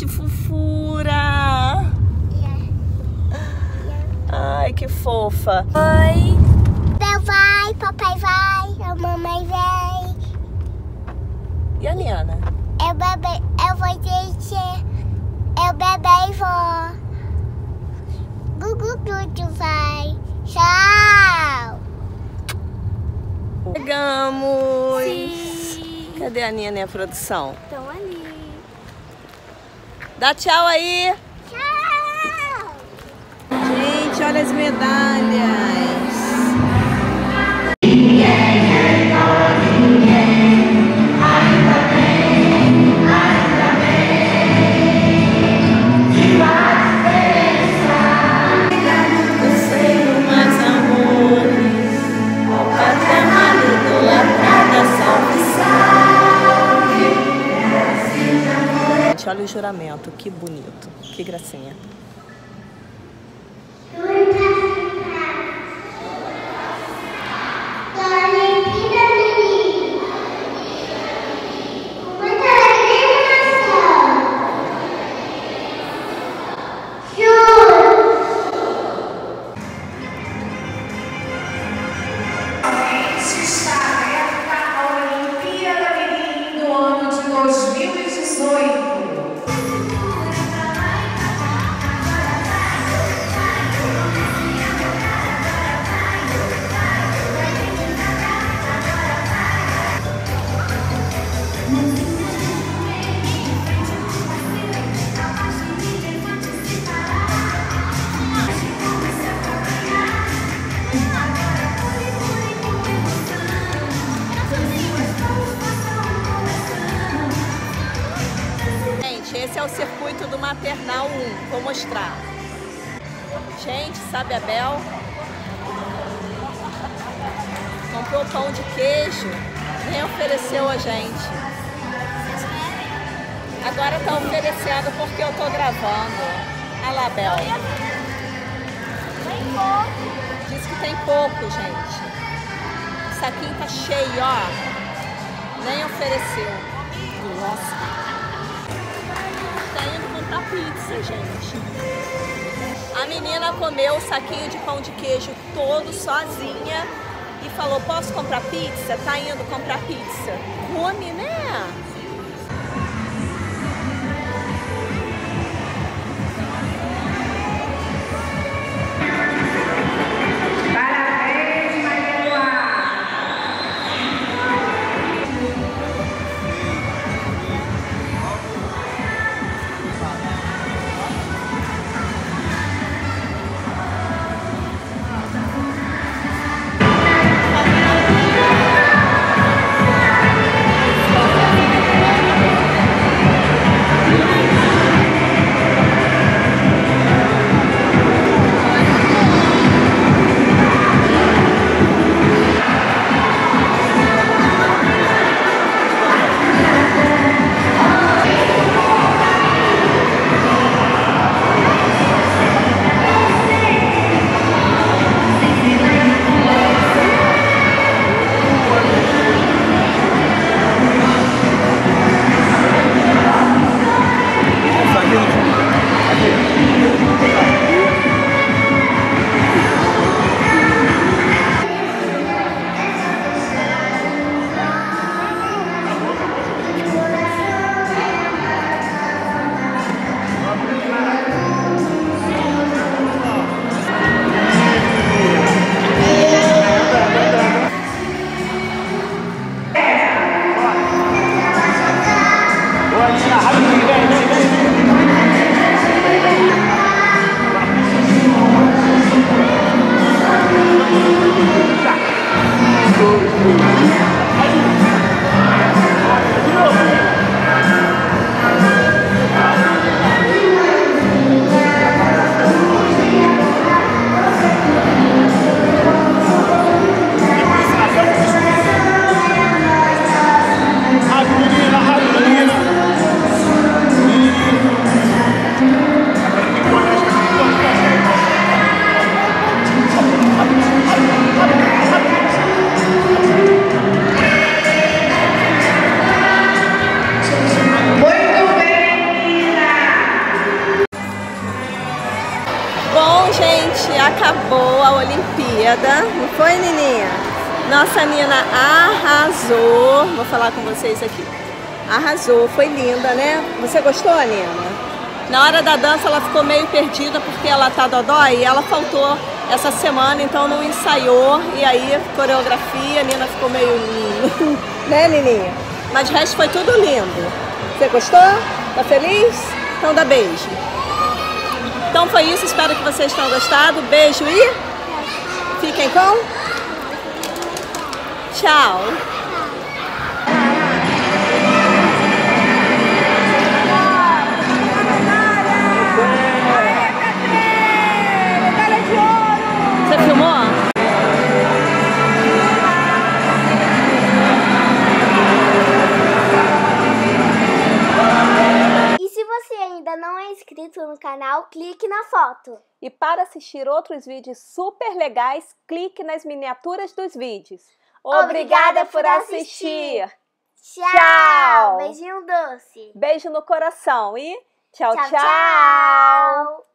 Titi fofura. Ai, que fofa. Oi. Papai vai, papai vai, a mamãe vai. E a Liana? Eu eu vou dizer, eu bebê e vou. Gugu Gugu vai. Tchau. Chegamos. Sim. Cadê a Nina e a produção? Estão ali. Dá tchau aí. Tchau. Gente, olha as medalhas. Olha o juramento, que bonito, que gracinha. O circuito do Maternal 1. Vou mostrar. Gente, sabe a Bel? Comprou pão de queijo, nem ofereceu a gente. Agora tá oferecendo porque eu tô gravando. Olha lá, Bel. Diz que tem pouco, gente. O saquinho tá cheio, ó. Nem ofereceu. Nossa. Indo comprar pizza, gente. A menina comeu o saquinho de pão de queijo todo sozinha e falou: Posso comprar pizza? Tá indo comprar pizza. Come, né? Olimpíada. Não foi, Nininha? Nossa Nina arrasou. Vou falar com vocês aqui. Arrasou, foi linda, né? Você gostou, Nina? Na hora da dança ela ficou meio perdida porque ela tá dodói e ela faltou essa semana, então não ensaiou. E aí, coreografia, a Nina ficou meio. né, Nininha? Mas o resto foi tudo lindo. Você gostou? Tá feliz? Então dá beijo. Então foi isso, espero que vocês tenham gostado. Beijo e fiquem com. Tchau. Inscrito no canal, clique na foto. E para assistir outros vídeos super legais, clique nas miniaturas dos vídeos. Obrigada, por assistir. Tchau! Tchau. Beijinho doce! Beijo no coração e tchau. tchau! tchau. tchau.